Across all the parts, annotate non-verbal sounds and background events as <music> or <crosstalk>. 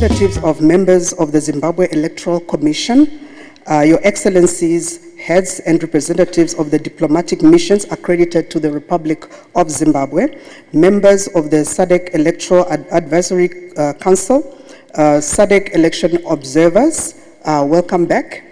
representatives of members of the Zimbabwe Electoral Commission, uh, Your Excellencies, heads and representatives of the diplomatic missions accredited to the Republic of Zimbabwe, members of the SADC Electoral Ad- Advisory uh, Council, uh, SADC election observers, uh, welcome back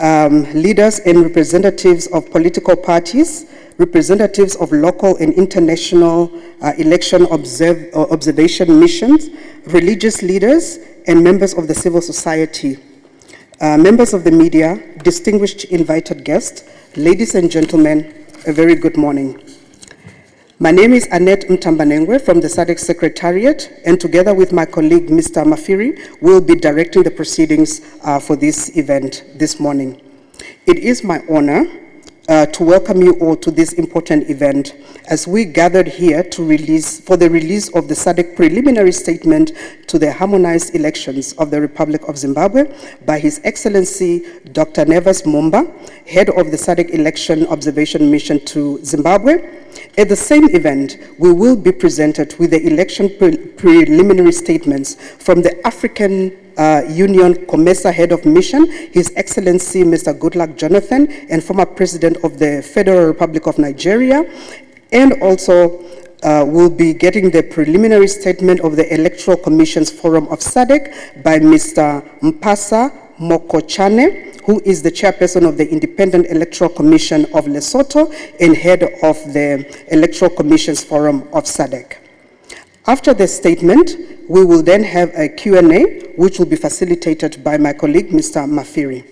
um, leaders and representatives of political parties, representatives of local and international uh, election observe, uh, observation missions, religious leaders, and members of the civil society. Uh, members of the media, distinguished invited guests, ladies and gentlemen, a very good morning. My name is Annette Mtambanengwe from the SADC Secretariat, and together with my colleague, Mr. Mafiri, we'll be directing the proceedings uh, for this event this morning. It is my honor uh, to welcome you all to this important event as we gathered here to release, for the release of the SADC preliminary statement to the harmonized elections of the Republic of Zimbabwe by His Excellency Dr. Nevers Mumba, head of the SADC Election Observation Mission to Zimbabwe. At the same event, we will be presented with the election pre- preliminary statements from the African uh, Union COMESA head of mission, His Excellency Mr. Goodluck Jonathan, and former President of the Federal Republic of Nigeria, and also uh, we'll be getting the preliminary statement of the Electoral Commission's Forum of SADC by Mr. Mphasa Mokhochane, who is the chairperson of the Independent Electoral Commission of Lesotho and head of the Electoral Commission's Forum of SADC. After the statement, we will then have a Q&A, which will be facilitated by my colleague, Mr. Mafiri.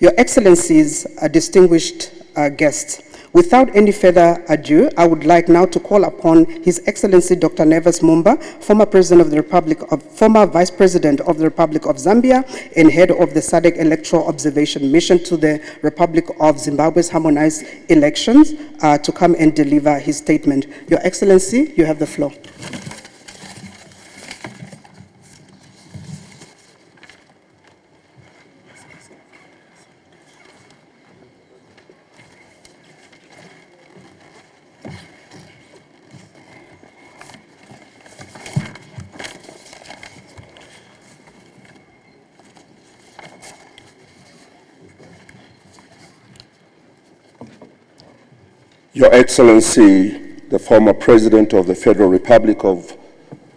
Your Excellencies, distinguished uh, guests, without any further ado, I would like now to call upon His Excellency Dr. Nevers Mumba, former President of the Republic of, former Vice President of the Republic of Zambia and head of the SADC Electoral Observation Mission to the Republic of Zimbabwe's harmonized elections, uh, to come and deliver his statement. Your Excellency, you have the floor. Your Excellency, the former President of the Federal Republic of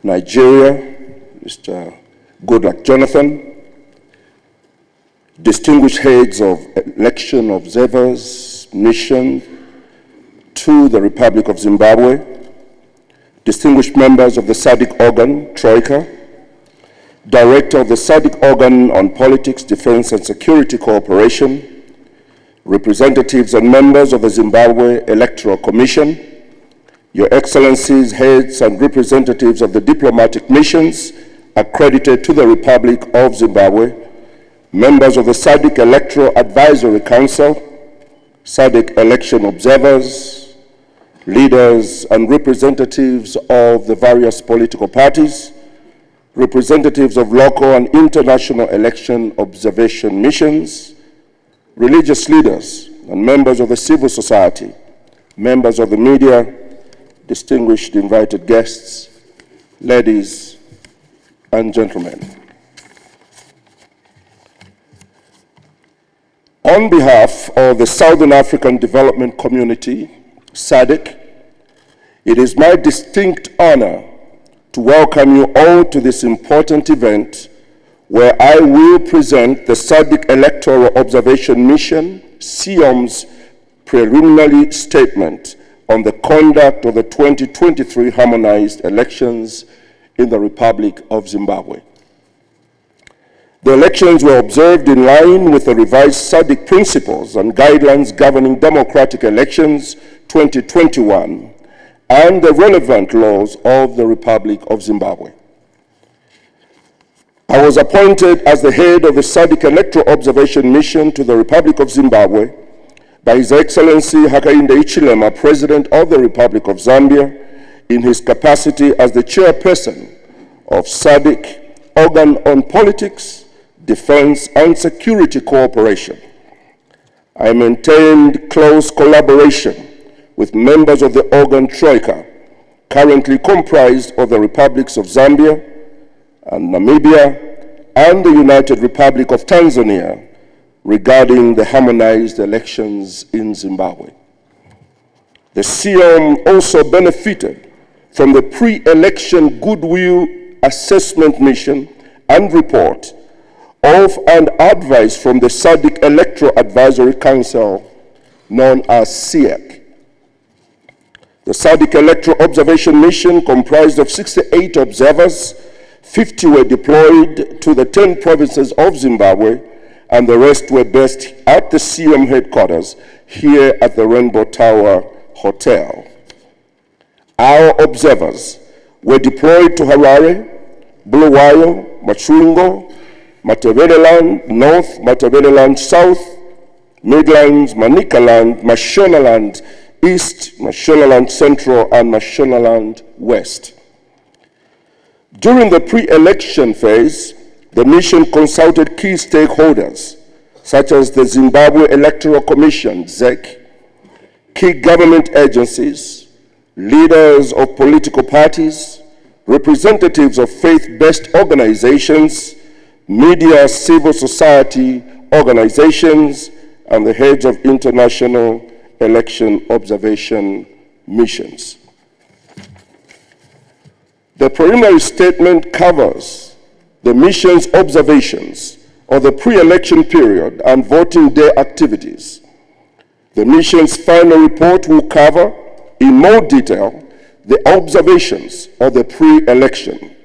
Nigeria, Mr. Goodluck Jonathan, distinguished heads of election observers, mission to the Republic of Zimbabwe, distinguished members of the SADC organ, Troika, Director of the SADC organ on politics, defense, and security cooperation, representatives and members of the Zimbabwe Electoral Commission, Your Excellencies, heads and representatives of the diplomatic missions accredited to the Republic of Zimbabwe, members of the SADC Electoral Advisory Council, SADC election observers, leaders and representatives of the various political parties, representatives of local and international election observation missions, religious leaders and members of the civil society, members of the media, distinguished invited guests, ladies and gentlemen. On behalf of the Southern African Development Community, SADC, it is my distinct honor to welcome you all to this important event where I will present the SADC Electoral Observation Mission, SEOM's preliminary statement on the conduct of the 2023 harmonized elections in the Republic of Zimbabwe. The elections were observed in line with the revised SADC principles and guidelines governing democratic elections 2021 and the relevant laws of the Republic of Zimbabwe. I was appointed as the head of the SADC Electoral Observation Mission to the Republic of Zimbabwe by His Excellency Hakainde Hichilema, President of the Republic of Zambia, in his capacity as the chairperson of SADC Organ on Politics, Defense and Security Cooperation. I maintained close collaboration with members of the organ Troika, currently comprised of the republics of Zambia, and Namibia, and the United Republic of Tanzania regarding the harmonized elections in Zimbabwe. The SEOM also benefited from the pre-election goodwill assessment mission and report of and advice from the SADC Electoral Advisory Council, known as SEAC. The SADC Electoral Observation Mission comprised of 68 observers, 50 were deployed to the 10 provinces of Zimbabwe, and the rest were based at the SEOM headquarters here at the Rainbow Tower Hotel. Our observers were deployed to Harare, Bulawayo, Masvingo, Matabeleland North, Matabeleland South, Midlands, Manicaland, Mashonaland East, Mashonaland Central, and Mashonaland West. During the pre-election phase, the mission consulted key stakeholders, such as the Zimbabwe Electoral Commission, ZEC, key government agencies, leaders of political parties, representatives of faith-based organizations, media, civil society organizations, and the heads of international election observation missions. The preliminary statement covers the mission's observations of the pre-election period and voting day activities. The mission's final report will cover in more detail the observations of the pre-election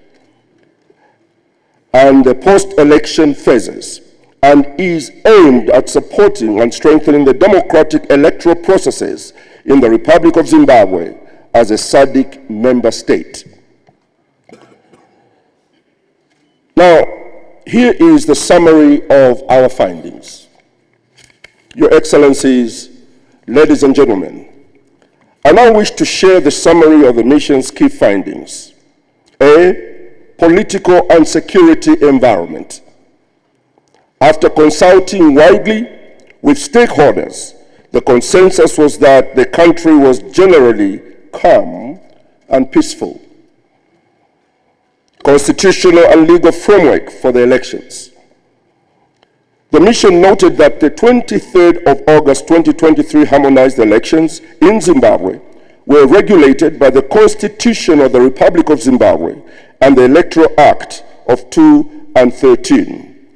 and the post-election phases and is aimed at supporting and strengthening the democratic electoral processes in the Republic of Zimbabwe as a SADC member state. Now, here is the summary of our findings. Your Excellencies, ladies and gentlemen, I now wish to share the summary of the mission's key findings. A, political and security environment. After consulting widely with stakeholders, the consensus was that the country was generally calm and peaceful constitutional and legal framework for the elections. The mission noted that the 23rd of August 2023 harmonized elections in Zimbabwe were regulated by the Constitution of the Republic of Zimbabwe and the Electoral Act of 2 and 13.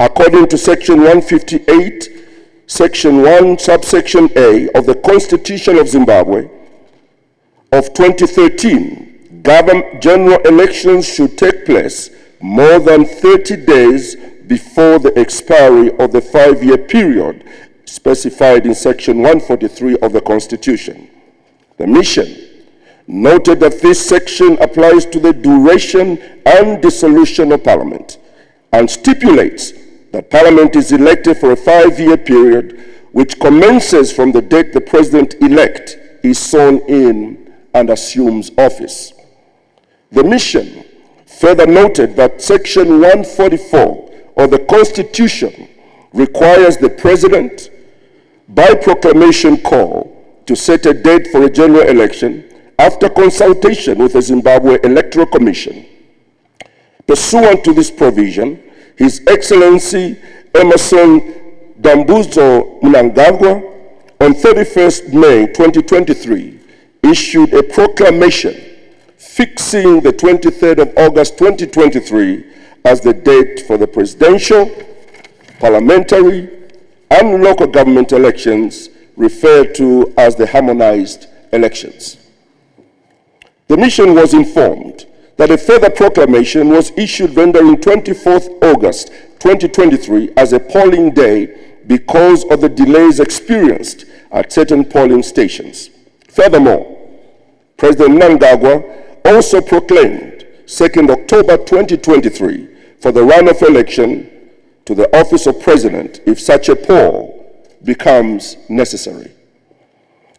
According to Section 158, Section 1, subsection A of the Constitution of Zimbabwe of 2013, general elections should take place more than 30 days before the expiry of the five-year period specified in Section 143 of the Constitution. The mission noted that this section applies to the duration and dissolution of Parliament and stipulates that Parliament is elected for a five-year period which commences from the date the President-elect is sworn in and assumes office. The mission further noted that Section 144 of the Constitution requires the President, by proclamation call, to set a date for a general election after consultation with the Zimbabwe Electoral Commission. Pursuant to this provision, His Excellency Emmerson Dambudzo Mnangagwa, on 31st May 2023, issued a proclamation fixing the 23rd of August 2023 as the date for the presidential, parliamentary, and local government elections referred to as the harmonized elections. The mission was informed that a further proclamation was issued rendering 24th August 2023 as a polling day because of the delays experienced at certain polling stations. Furthermore, President Mnangagwa also proclaimed 2nd October 2023 for the runoff election to the office of president if such a poll becomes necessary.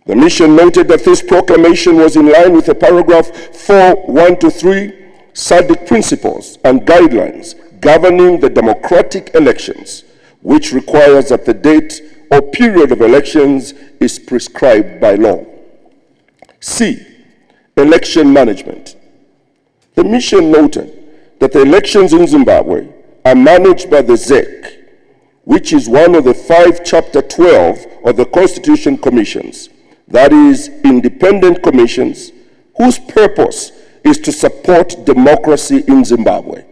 The mission noted that this proclamation was in line with the paragraph 4.1 to 3 SADC principles and guidelines governing the democratic elections, which requires that the date or period of elections is prescribed by law. C election management. The mission noted that the elections in Zimbabwe are managed by the ZEC, which is one of the five Chapter 12 of the Constitution Commissions, that is, independent commissions whose purpose is to support democracy in Zimbabwe.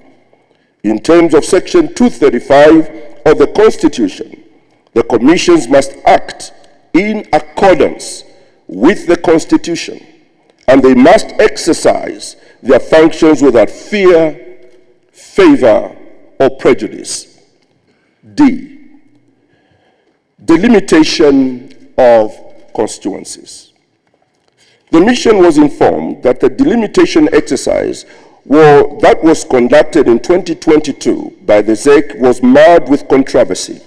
In terms of Section 235 of the Constitution, the commissions must act in accordance with the Constitution and they must exercise their functions without fear, favor, or prejudice. D. Delimitation of constituencies. The mission was informed that the delimitation exercise that was conducted in 2022 by the ZEC was marred with controversy.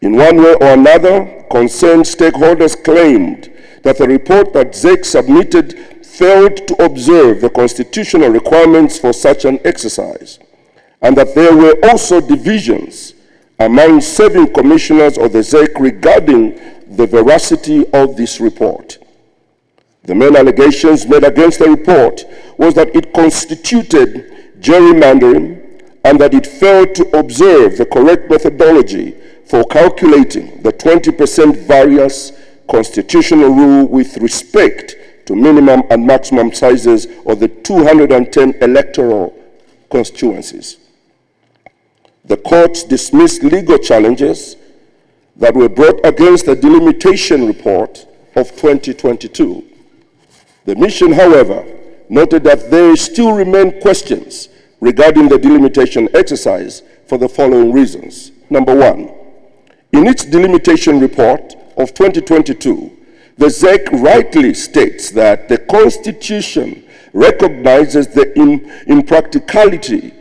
In one way or another, concerned stakeholders claimed that the report that ZEC submitted failed to observe the constitutional requirements for such an exercise, and that there were also divisions among seven commissioners of the ZEC regarding the veracity of this report. The main allegations made against the report was that it constituted gerrymandering and that it failed to observe the correct methodology for calculating the 20% variance constitutional rule with respect to minimum and maximum sizes of the 210 electoral constituencies. The courts dismissed legal challenges that were brought against the delimitation report of 2022. The mission, however, noted that there still remain questions regarding the delimitation exercise for the following reasons. Number one, in its delimitation report, of 2022, the ZEC rightly states that the Constitution recognizes the impracticality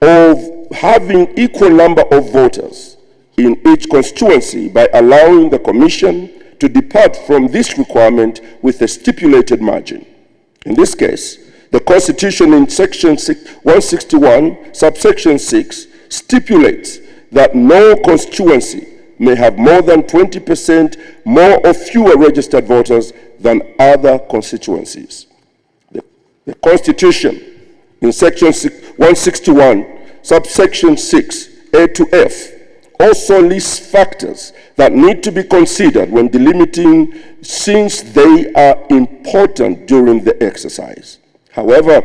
of having equal number of voters in each constituency by allowing the Commission to depart from this requirement with a stipulated margin. In this case, the Constitution in Section 161, subsection 6, stipulates that no constituency may have more than 20% more or fewer registered voters than other constituencies. The, the Constitution in section 161, subsection 6, A to F, also lists factors that need to be considered when delimiting since they are important during the exercise. However,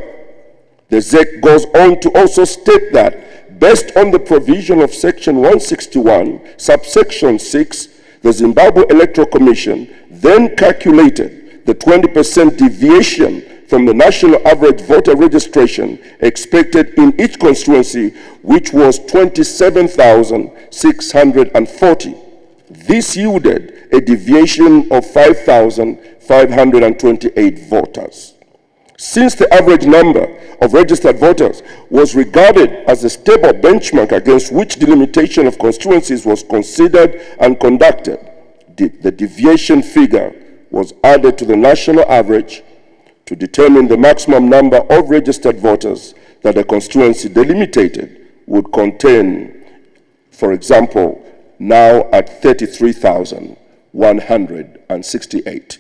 the ZEC goes on to also state that based on the provision of Section 161, subsection 6, the Zimbabwe Electoral Commission then calculated the 20% deviation from the national average voter registration expected in each constituency, which was 27,640. This yielded a deviation of 5,528 voters. Since the average number of registered voters was regarded as a stable benchmark against which delimitation of constituencies was considered and conducted, the, the deviation figure was added to the national average to determine the maximum number of registered voters that a constituency delimited would contain, for example, now at 33,168.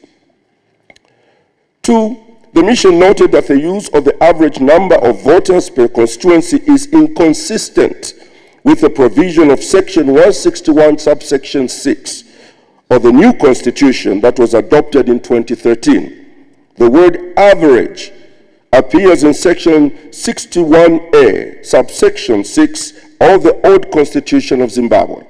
Two, the mission noted that the use of the average number of voters per constituency is inconsistent with the provision of Section 161, subsection 6 of the new Constitution that was adopted in 2013. The word average appears in Section 61A, subsection 6 of the old Constitution of Zimbabwe,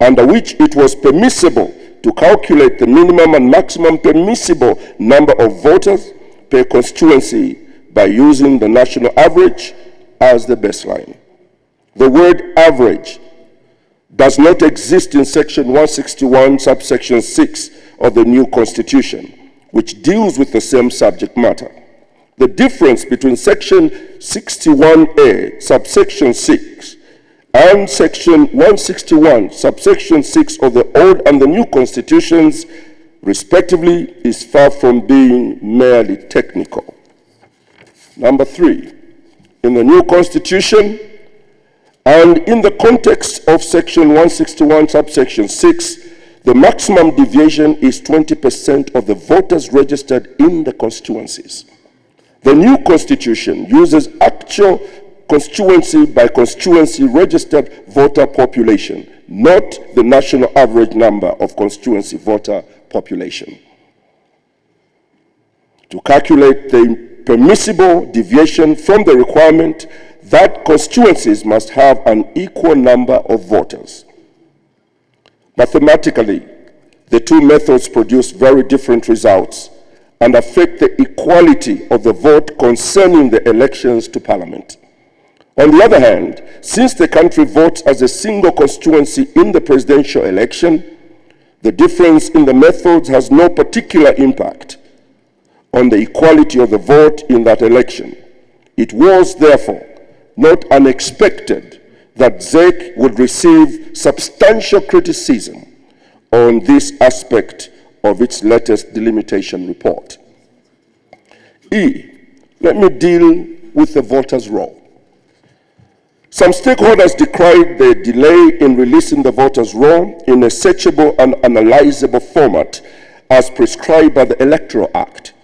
under which it was permissible to calculate the minimum and maximum permissible number of voters per constituency by using the national average as the baseline. The word average does not exist in section 161 subsection 6 of the new constitution, which deals with the same subject matter. The difference between section 61A subsection 6 and section 161 subsection 6 of the old and the new constitutions respectively, is far from being merely technical. Number three, in the new constitution and in the context of section 161, subsection 6, the maximum deviation is 20% of the voters registered in the constituencies. The new constitution uses actual constituency by constituency registered voter population, not the national average number of constituency voter population. To calculate the permissible deviation from the requirement that constituencies must have an equal number of voters. Mathematically, the two methods produce very different results and affect the equality of the vote concerning the elections to parliament. On the other hand, since the country votes as a single constituency in the presidential election, the difference in the methods has no particular impact on the equality of the vote in that election. It was, therefore, not unexpected that ZEC would receive substantial criticism on this aspect of its latest delimitation report. E, let me deal with the voters' roll. Some stakeholders decried the delay in releasing the voters' roll in a searchable and analyzable format as prescribed by the Electoral Act.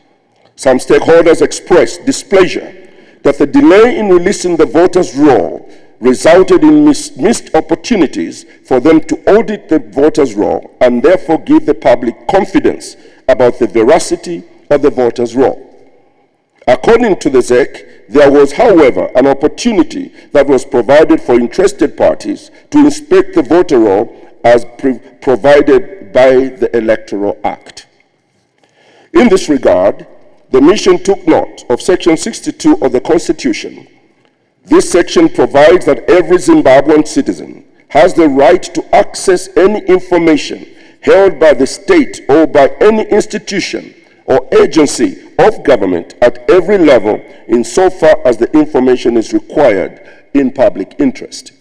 Some stakeholders expressed displeasure that the delay in releasing the voters' roll resulted in mis missed opportunities for them to audit the voters' roll and therefore give the public confidence about the veracity of the voters' roll. According to the ZEC, there was, however, an opportunity that was provided for interested parties to inspect the voter roll as provided by the Electoral Act. In this regard, the mission took note of Section 62 of the Constitution this section provides that every Zimbabwean citizen has the right to access any information held by the state or by any institution or agency of government at every level insofar as the information is required in public interest.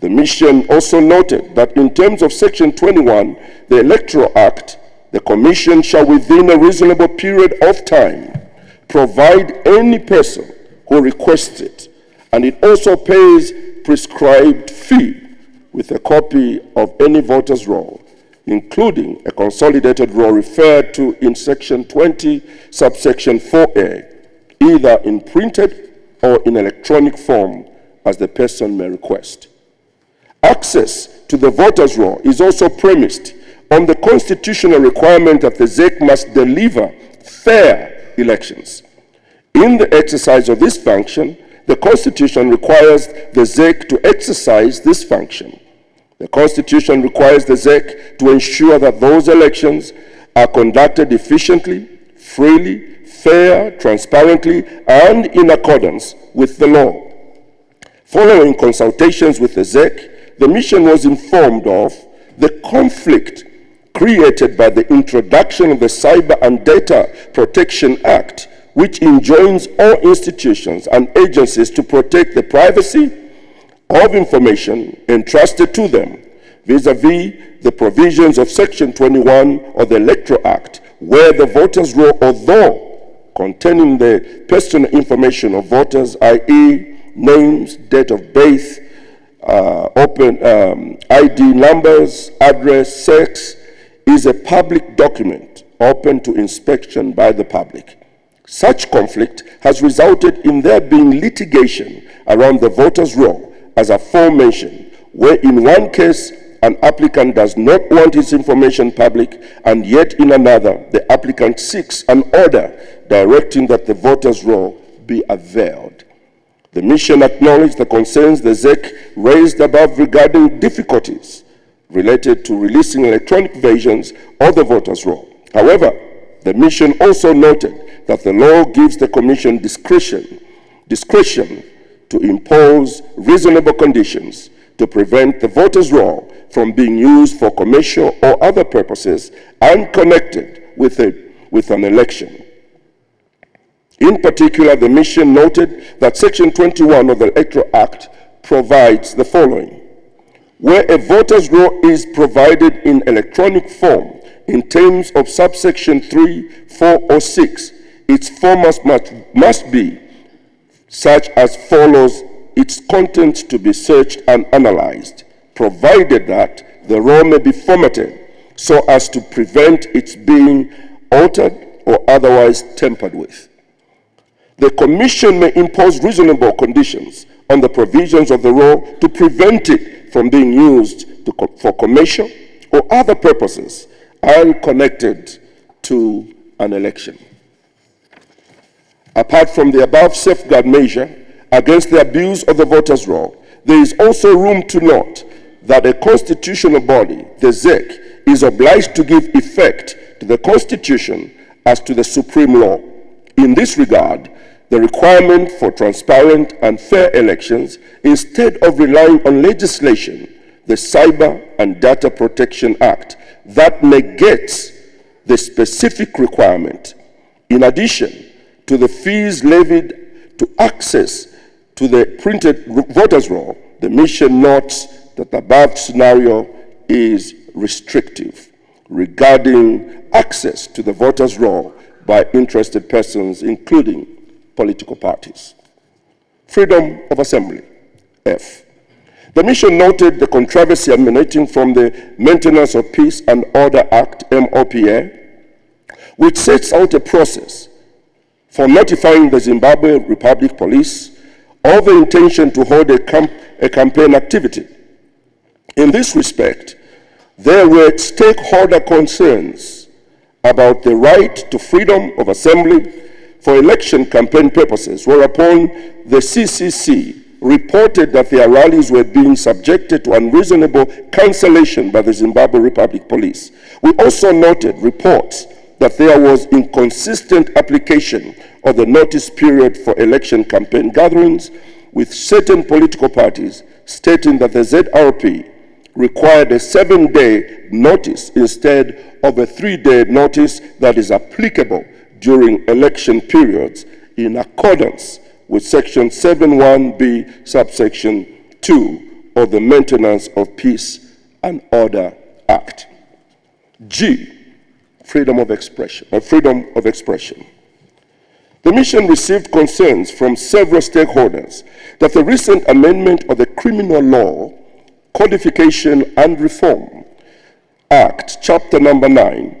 The mission also noted that in terms of Section 21, the Electoral Act, the Commission shall within a reasonable period of time provide any person who requests it and it also pays prescribed fee with a copy of any voter's roll, including a consolidated roll referred to in section 20, subsection 4a, either in printed or in electronic form as the person may request. Access to the voter's roll is also premised on the constitutional requirement that the ZEC must deliver fair elections. In the exercise of this function, the Constitution requires the ZEC to exercise this function. The Constitution requires the ZEC to ensure that those elections are conducted efficiently, freely, fair, transparently, and in accordance with the law. Following consultations with the ZEC, the mission was informed of the conflict created by the introduction of the Cyber and Data Protection Act which enjoins all institutions and agencies to protect the privacy of information entrusted to them vis-a-vis -vis the provisions of Section 21 of the Electoral Act, where the voters' roll, although containing the personal information of voters, i.e., names, date of birth, uh, open um, ID numbers, address, sex, is a public document open to inspection by the public. Such conflict has resulted in there being litigation around the voters' roll, as aforementioned, where in one case an applicant does not want his information public, and yet in another the applicant seeks an order directing that the voters' roll be availed. The mission acknowledged the concerns the ZEC raised above regarding difficulties related to releasing electronic versions of the voters' roll. However, the mission also noted that the law gives the Commission discretion, discretion to impose reasonable conditions to prevent the voters' roll from being used for commercial or other purposes unconnected with, a, with an election. In particular, the mission noted that Section 21 of the Electoral Act provides the following. Where a voter's roll is provided in electronic form in terms of subsection 3, 4, or 6, its format must, must be such as follows its contents to be searched and analyzed, provided that the roll may be formatted so as to prevent its being altered or otherwise tampered with. The Commission may impose reasonable conditions on the provisions of the law to prevent it from being used to, for commercial or other purposes unconnected to an election. Apart from the above safeguard measure against the abuse of the voters' roll, there is also room to note that a constitutional body, the ZEC, is obliged to give effect to the Constitution as to the supreme law. In this regard, the requirement for transparent and fair elections instead of relying on legislation, the Cyber and Data Protection Act, that negates the specific requirement. In addition to the fees levied to access to the printed voters' roll, the mission notes that the above scenario is restrictive regarding access to the voters' roll by interested persons, including political parties. Freedom of assembly, F. The mission noted the controversy emanating from the Maintenance of Peace and Order Act, MOPA, which sets out a process for notifying the Zimbabwe Republic Police of the intention to hold a, camp a campaign activity. In this respect, there were stakeholder concerns about the right to freedom of assembly for election campaign purposes, whereupon the CCC reported that their rallies were being subjected to unreasonable cancellation by the Zimbabwe Republic Police. We also noted reports that there was inconsistent application of the notice period for election campaign gatherings, with certain political parties stating that the ZRP required a seven day notice instead of a three day notice that is applicable during election periods in accordance with Section 71B, subsection 2 of the Maintenance of Peace and Order Act. G, freedom of expression, uh, freedom of expression. The mission received concerns from several stakeholders that the recent amendment of the Criminal Law Codification and Reform Act, chapter number 9,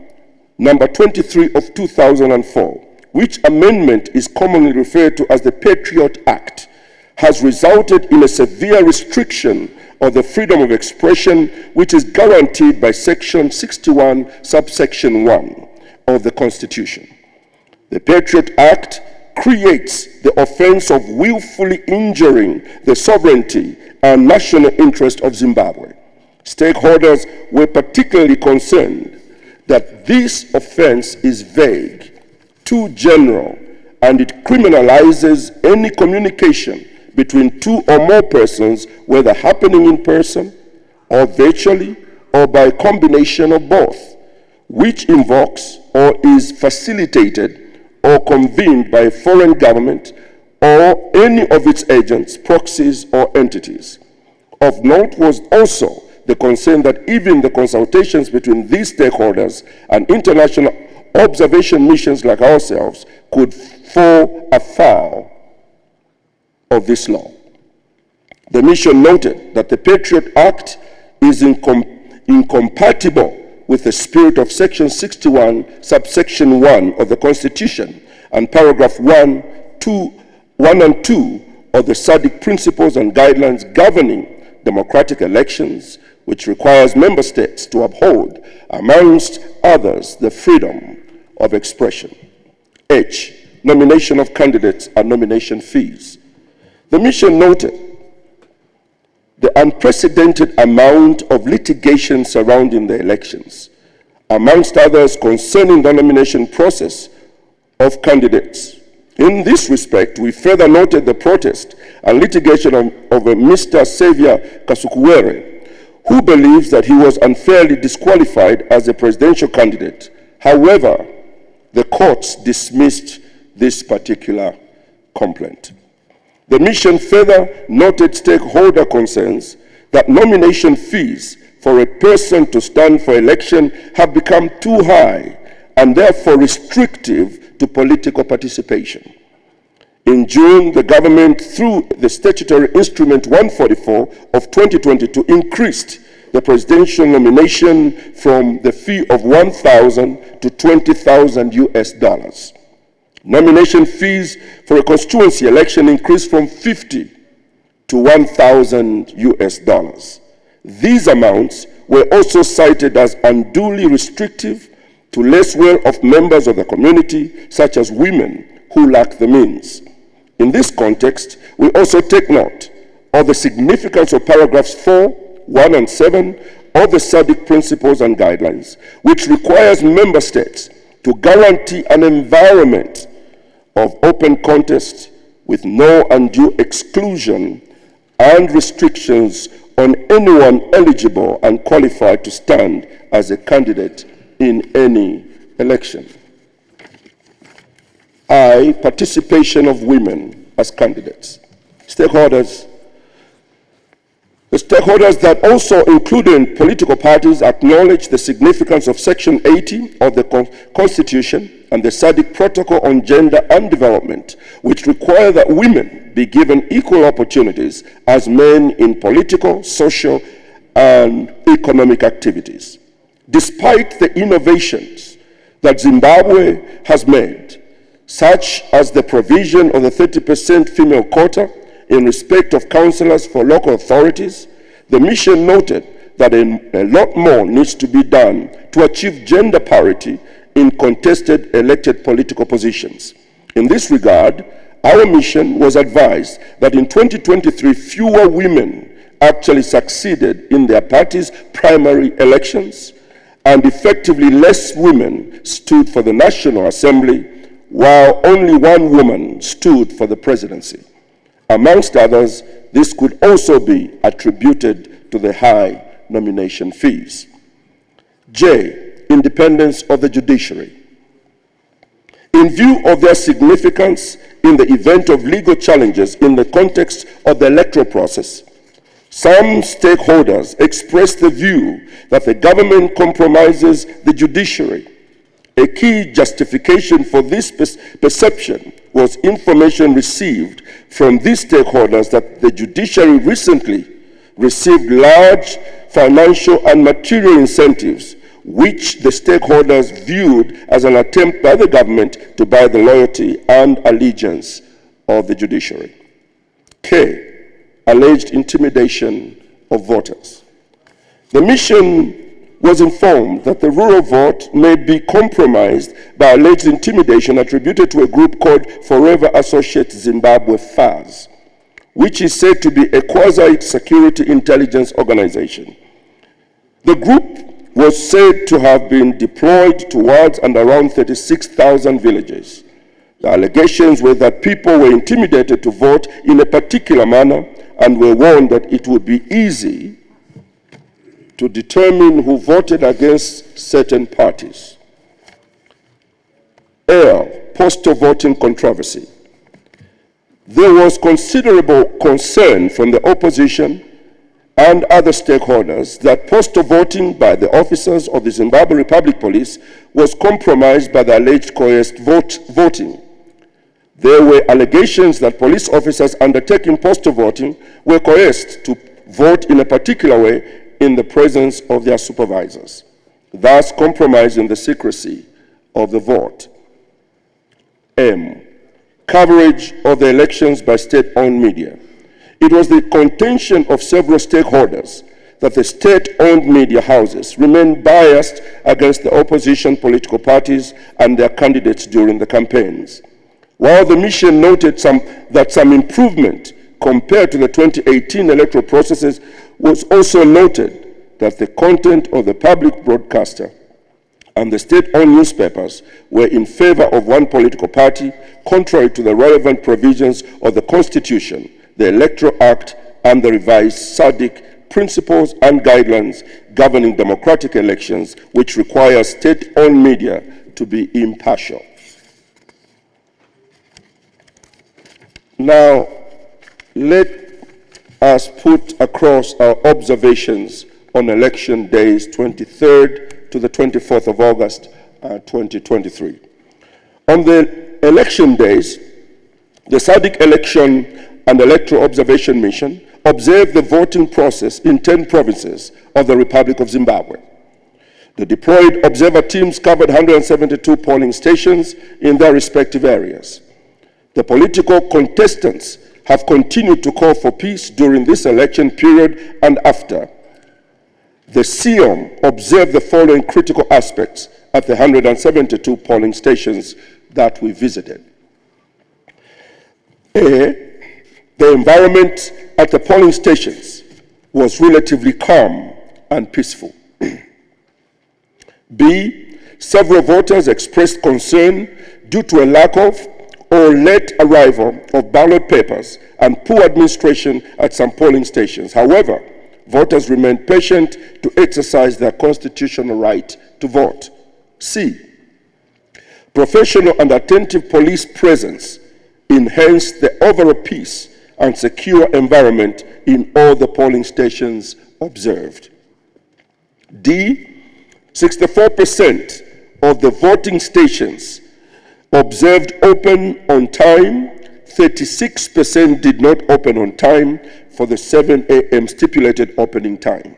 number 23 of 2004, which amendment is commonly referred to as the Patriot Act, has resulted in a severe restriction of the freedom of expression, which is guaranteed by Section 61, subsection 1 of the Constitution. The Patriot Act creates the offense of willfully injuring the sovereignty and national interest of Zimbabwe. Stakeholders were particularly concerned that this offense is vague, too general, and it criminalizes any communication between two or more persons, whether happening in person or virtually or by combination of both, which invokes or is facilitated or convened by a foreign government or any of its agents, proxies, or entities. Of note was also the concern that even the consultations between these stakeholders and international observation missions like ourselves could fall afoul of this law. The mission noted that the Patriot Act is incom incompatible with the spirit of Section 61, subsection 1 of the Constitution and paragraph 1, 2, 1 and 2 of the SADC principles and guidelines governing democratic elections, which requires member states to uphold, amongst others, the freedom of expression. H. Nomination of candidates and nomination fees. The mission noted the unprecedented amount of litigation surrounding the elections, amongst others concerning the nomination process of candidates. In this respect, we further noted the protest and litigation of, of Mr. Saviour Kasukuwere, who believes that he was unfairly disqualified as a presidential candidate. However, the courts dismissed this particular complaint. The mission further noted stakeholder concerns that nomination fees for a person to stand for election have become too high and therefore restrictive to political participation. In June, the government, through the statutory instrument 144 of 2022, increased the presidential nomination from the fee of 1,000 to 20,000 US dollars. Nomination fees for a constituency election increased from 50 to 1,000 US dollars. These amounts were also cited as unduly restrictive to less well-off members of the community, such as women who lack the means. In this context, we also take note of the significance of paragraphs 4, 1, and 7 of the SADC principles and guidelines, which requires member states to guarantee an environment of open contest with no undue exclusion and restrictions on anyone eligible and qualified to stand as a candidate in any election. I, participation of women as candidates. Stakeholders, the stakeholders that also including political parties acknowledge the significance of Section 80 of the Constitution and the SADC Protocol on Gender and Development, which require that women be given equal opportunities as men in political, social, and economic activities. Despite the innovations that Zimbabwe has made, such as the provision of the 30% female quota in respect of councillors for local authorities, the mission noted that a, a lot more needs to be done to achieve gender parity in contested elected political positions. In this regard, our mission was advised that in 2023, fewer women actually succeeded in their party's primary elections, and effectively less women stood for the National Assembly, while only one woman stood for the presidency. Amongst others, this could also be attributed to the high nomination fees. J independence of the judiciary. In view of their significance in the event of legal challenges in the context of the electoral process, some stakeholders expressed the view that the government compromises the judiciary. A key justification for this perception was information received from these stakeholders that the judiciary recently received large financial and material incentives which the stakeholders viewed as an attempt by the government to buy the loyalty and allegiance of the judiciary. K. Alleged intimidation of voters. The mission was informed that the rural vote may be compromised by alleged intimidation attributed to a group called Forever Associates Zimbabwe FAZ, which is said to be a quasi-security intelligence organization. The group was said to have been deployed towards and around 36,000 villages. The allegations were that people were intimidated to vote in a particular manner and were warned that it would be easy to determine who voted against certain parties. L. Postal voting controversy. There was considerable concern from the opposition and other stakeholders that postal voting by the officers of the Zimbabwe Republic Police was compromised by the alleged coerced vote, voting. There were allegations that police officers undertaking postal voting were coerced to vote in a particular way in the presence of their supervisors, thus compromising the secrecy of the vote. M. Coverage of the elections by state-owned media. It was the contention of several stakeholders that the state-owned media houses remained biased against the opposition political parties and their candidates during the campaigns. While the mission noted some, that some improvement compared to the 2018 electoral processes was also noted that the content of the public broadcaster and the state-owned newspapers were in favor of one political party, contrary to the relevant provisions of the Constitution the Electoral Act, and the revised SADC principles and guidelines governing democratic elections, which require state-owned media to be impartial. Now, let us put across our observations on election days 23rd to the 24th of August uh, 2023. On the election days, the SADC election and Electoral Observation Mission observed the voting process in 10 provinces of the Republic of Zimbabwe. The deployed observer teams covered 172 polling stations in their respective areas. The political contestants have continued to call for peace during this election period and after. The SEOM observed the following critical aspects at the 172 polling stations that we visited. A, the environment at the polling stations was relatively calm and peaceful. <clears throat> B, several voters expressed concern due to a lack of or late arrival of ballot papers and poor administration at some polling stations. However, voters remained patient to exercise their constitutional right to vote. C, professional and attentive police presence enhanced the overall peace and secure environment in all the polling stations observed. D, 64% of the voting stations observed open on time, 36% did not open on time for the 7 a.m. stipulated opening time.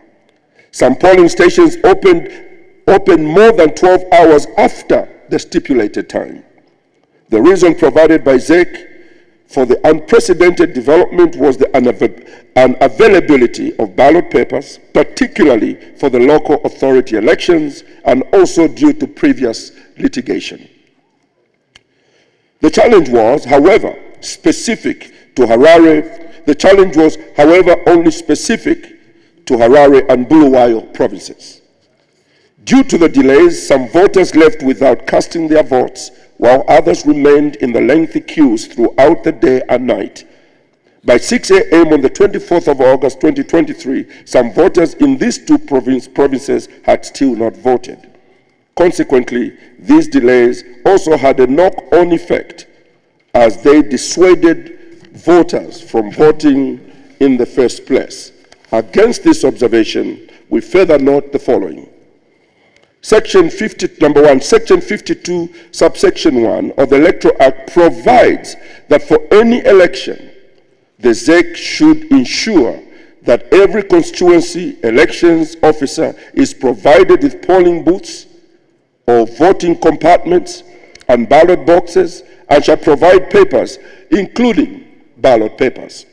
Some polling stations opened, opened more than 12 hours after the stipulated time. The reason provided by ZEC for the unprecedented development was the unavailability of ballot papers, particularly for the local authority elections and also due to previous litigation. The challenge was, however, specific to Harare. The challenge was, however, only specific to Harare and Bulawayo provinces. Due to the delays, some voters left without casting their votes, while others remained in the lengthy queues throughout the day and night. By 6 a.m. on the 24th of August 2023, some voters in these two province, provinces had still not voted. Consequently, these delays also had a knock on effect as they dissuaded voters from voting in the first place. Against this observation, we further note the following. Section 50, number one, Section 52, subsection 1 of the Electoral Act provides that for any election, the ZEC should ensure that every constituency elections officer is provided with polling booths or voting compartments and ballot boxes and shall provide papers, including ballot papers.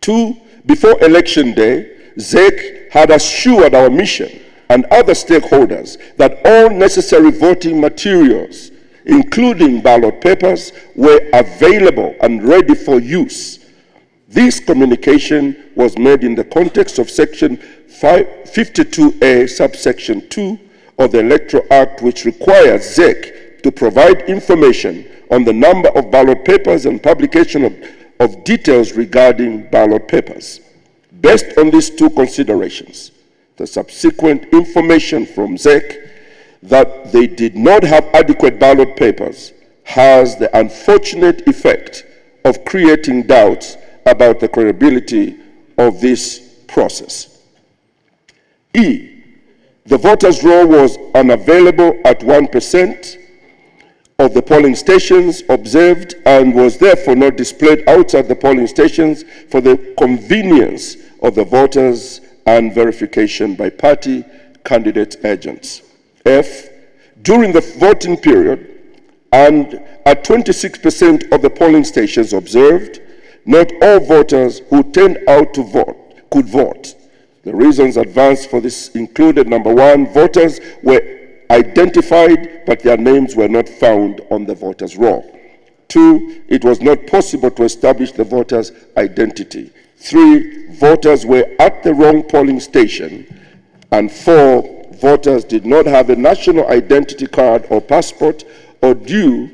Two, before election day, ZEC had assured our mission and other stakeholders that all necessary voting materials, including ballot papers, were available and ready for use. This communication was made in the context of Section 52A, subsection 2 of the Electoral Act, which requires ZEC to provide information on the number of ballot papers and publication of, of details regarding ballot papers. Based on these two considerations, the subsequent information from ZEC that they did not have adequate ballot papers has the unfortunate effect of creating doubts about the credibility of this process. E. The voters' roll was unavailable at 1% of the polling stations observed and was therefore not displayed outside the polling stations for the convenience of the voters and verification by party candidate agents. F. During the voting period, and at 26% of the polling stations observed, not all voters who turned out to vote could vote. The reasons advanced for this included number one, voters were identified, but their names were not found on the voters' roll. Two, it was not possible to establish the voter's identity. Three, voters were at the wrong polling station. And four, voters did not have a national identity card or passport or due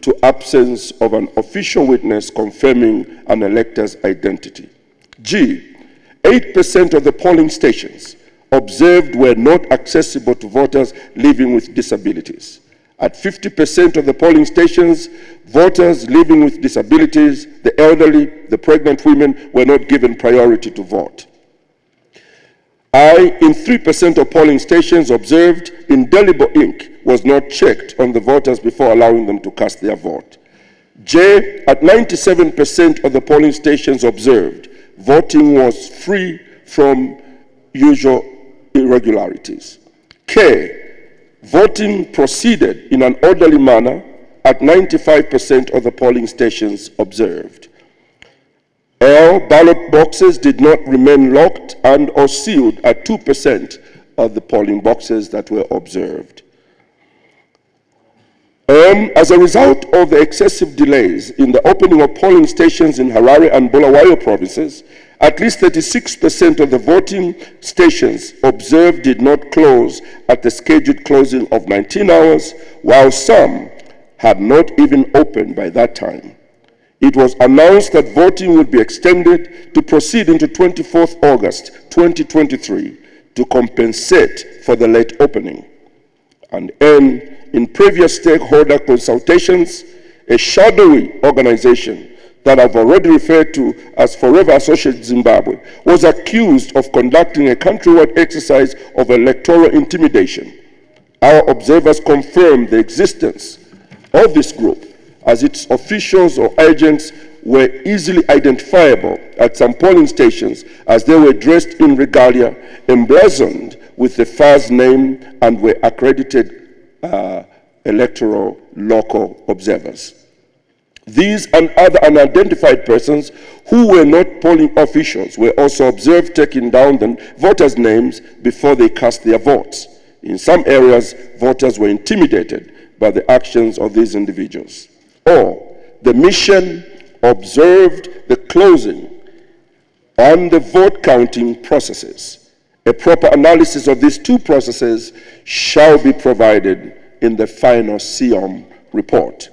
to absence of an official witness confirming an elector's identity. G, 8% of the polling stations observed were not accessible to voters living with disabilities. At 50% of the polling stations, voters living with disabilities, the elderly, the pregnant women were not given priority to vote. I, in 3% of polling stations, observed indelible ink was not checked on the voters before allowing them to cast their vote. J, at 97% of the polling stations observed, voting was free from usual irregularities. K. Voting proceeded in an orderly manner at 95% of the polling stations observed. L. Ballot boxes did not remain locked and or sealed at 2% of the polling boxes that were observed. Um, as a result of the excessive delays in the opening of polling stations in Harare and Bulawayo provinces, at least 36% of the voting stations observed did not close at the scheduled closing of 19 hours, while some had not even opened by that time. It was announced that voting would be extended to proceed into 24th August 2023 to compensate for the late opening. And N, in previous stakeholder consultations, a shadowy organization that I've already referred to as Forever Associate Zimbabwe was accused of conducting a countrywide exercise of electoral intimidation. Our observers confirmed the existence of this group as its officials or agents were easily identifiable at some polling stations as they were dressed in regalia emblazoned with the FAZ name and were accredited uh, electoral local observers. These and other unidentified persons who were not polling officials were also observed taking down the voters' names before they cast their votes. In some areas, voters were intimidated by the actions of these individuals. Or the mission observed the closing and the vote counting processes. A proper analysis of these two processes shall be provided in the final SEOM report.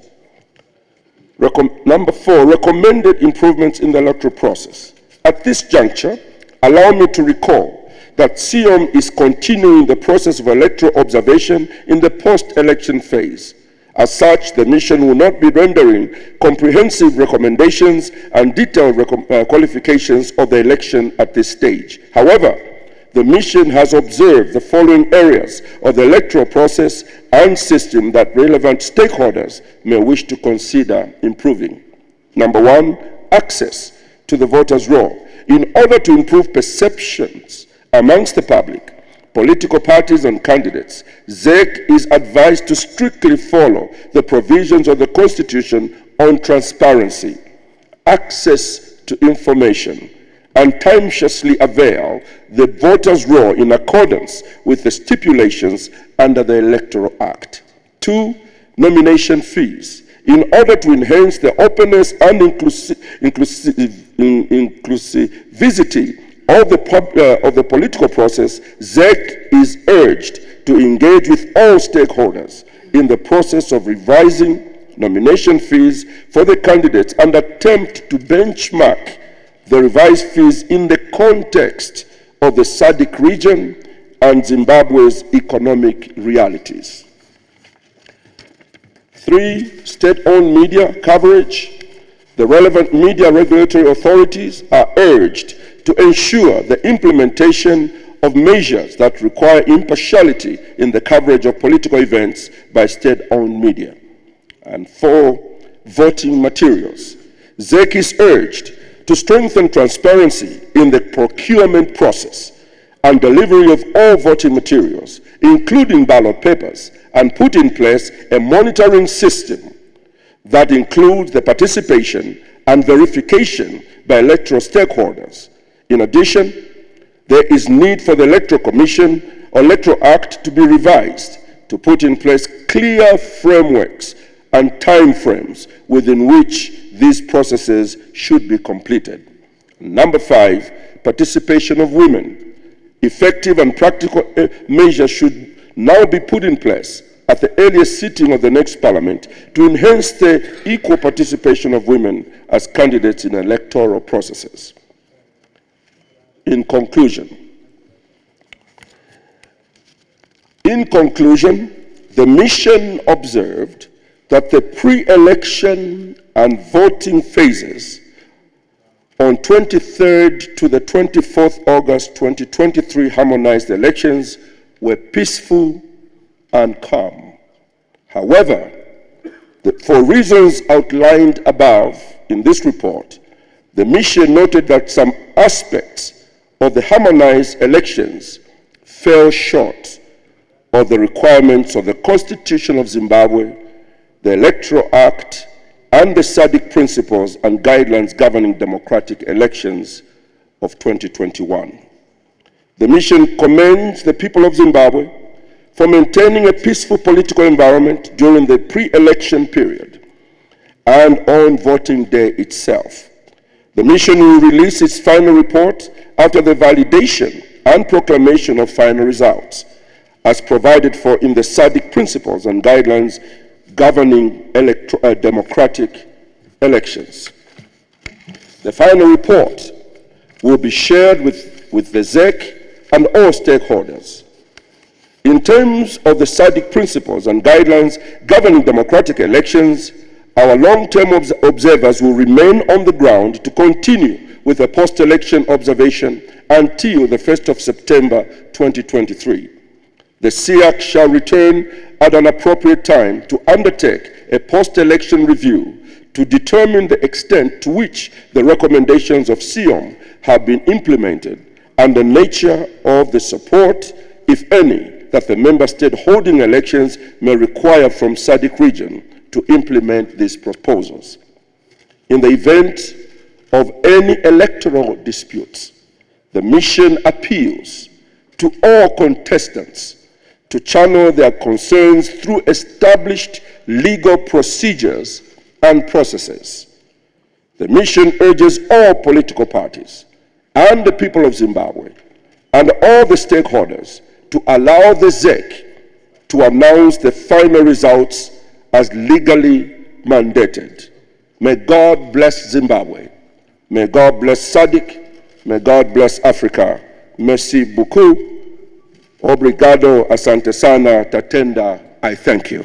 Recom number four, recommended improvements in the electoral process. At this juncture, allow me to recall that SEOM is continuing the process of electoral observation in the post-election phase. As such, the mission will not be rendering comprehensive recommendations and detailed uh, qualifications of the election at this stage. However, the mission has observed the following areas of the electoral process and system that relevant stakeholders may wish to consider improving. Number one, access to the voters' roll. In order to improve perceptions amongst the public, political parties and candidates, ZEC is advised to strictly follow the provisions of the Constitution on transparency, access to information, and timeshously avail the voters' roll in accordance with the stipulations under the Electoral Act. Two, nomination fees. In order to enhance the openness and inclusive, inclusivity of the, uh, of the political process, ZEC is urged to engage with all stakeholders in the process of revising nomination fees for the candidates and attempt to benchmark the revised fees in the context of the SADC region and Zimbabwe's economic realities. Three, state-owned media coverage. The relevant media regulatory authorities are urged to ensure the implementation of measures that require impartiality in the coverage of political events by state-owned media. And four, voting materials. ZEC is urged to strengthen transparency in the procurement process and delivery of all voting materials, including ballot papers, and put in place a monitoring system that includes the participation and verification by electoral stakeholders. In addition, there is need for the Electoral Commission or Electoral Act to be revised to put in place clear frameworks and timeframes within which these processes should be completed. Number five, participation of women. Effective and practical eh, measures should now be put in place at the earliest sitting of the next parliament to enhance the equal participation of women as candidates in electoral processes. In conclusion, in conclusion, the mission observed that the pre-election and voting phases on 23rd to the 24th August 2023 harmonized elections were peaceful and calm. However, the, for reasons outlined above in this report, the mission noted that some aspects of the harmonized elections fell short of the requirements of the Constitution of Zimbabwe, the Electoral Act, and the SADC principles and guidelines governing democratic elections of 2021. The mission commends the people of Zimbabwe for maintaining a peaceful political environment during the pre-election period and on voting day itself. The mission will release its final report after the validation and proclamation of final results, as provided for in the SADC principles and guidelines governing uh, democratic elections. The final report will be shared with, with the ZEC and all stakeholders. In terms of the SADC principles and guidelines governing democratic elections, our long-term obs observers will remain on the ground to continue with the post-election observation until the 1st of September 2023. The SEAC shall return at an appropriate time to undertake a post-election review to determine the extent to which the recommendations of SEOM have been implemented and the nature of the support, if any, that the member state holding elections may require from SADC region to implement these proposals. In the event of any electoral disputes, the mission appeals to all contestants to channel their concerns through established legal procedures and processes. The mission urges all political parties and the people of Zimbabwe and all the stakeholders to allow the ZEC to announce the final results as legally mandated. May God bless Zimbabwe. May God bless SADC. May God bless Africa. Merci beaucoup. Obrigado, asante sana, tatenda. I thank you.